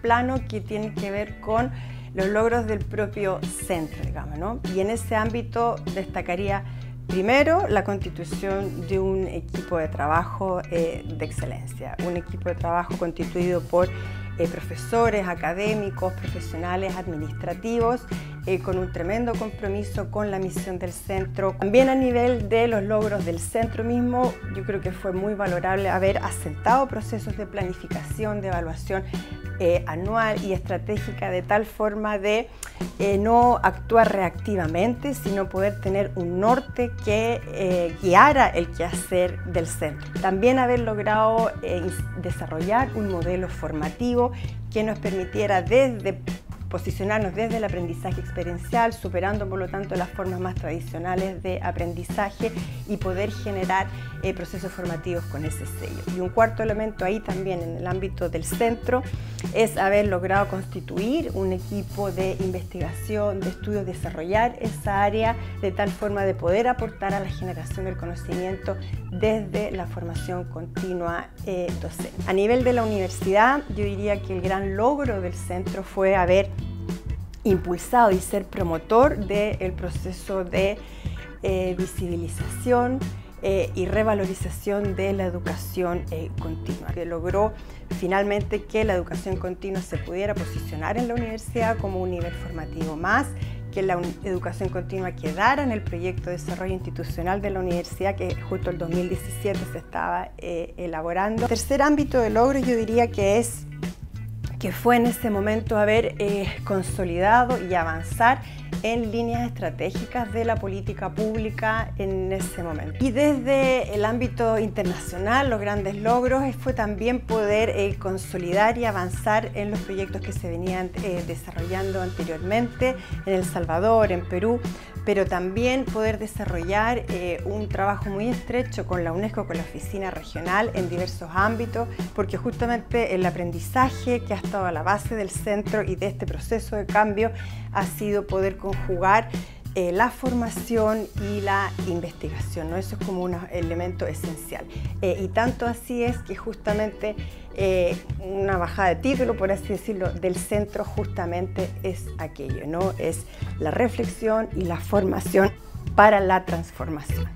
plano que tiene que ver con los logros del propio centro, digamos, ¿no? Y en ese ámbito destacaría Primero, la constitución de un equipo de trabajo eh, de excelencia, un equipo de trabajo constituido por eh, profesores, académicos, profesionales, administrativos, eh, con un tremendo compromiso con la misión del centro. También a nivel de los logros del centro mismo, yo creo que fue muy valorable haber asentado procesos de planificación, de evaluación eh, anual y estratégica de tal forma de no actuar reactivamente, sino poder tener un norte que guiara el quehacer del centro. También haber logrado desarrollar un modelo formativo que nos permitiera desde posicionarnos desde el aprendizaje experiencial, superando por lo tanto las formas más tradicionales de aprendizaje y poder generar eh, procesos formativos con ese sello. Y un cuarto elemento ahí también en el ámbito del centro es haber logrado constituir un equipo de investigación, de estudios, desarrollar esa área de tal forma de poder aportar a la generación del conocimiento desde la formación continua eh, docente. A nivel de la universidad, yo diría que el gran logro del centro fue haber impulsado y ser promotor del proceso de eh, visibilización eh, y revalorización de la educación eh, continua, que logró finalmente que la educación continua se pudiera posicionar en la universidad como un nivel formativo más, que la educación continua quedara en el proyecto de desarrollo institucional de la universidad que justo el 2017 se estaba elaborando. tercer ámbito de logro yo diría que es que fue en ese momento haber eh, consolidado y avanzar en líneas estratégicas de la política pública en ese momento. Y desde el ámbito internacional, los grandes logros fue también poder eh, consolidar y avanzar en los proyectos que se venían eh, desarrollando anteriormente en El Salvador, en Perú, pero también poder desarrollar eh, un trabajo muy estrecho con la UNESCO, con la oficina regional en diversos ámbitos, porque justamente el aprendizaje que ha estado a la base del centro y de este proceso de cambio ha sido poder conjugar eh, la formación y la investigación. ¿no? Eso es como un elemento esencial. Eh, y tanto así es que justamente eh, una bajada de título, por así decirlo, del centro justamente es aquello, ¿no? es la reflexión y la formación para la transformación.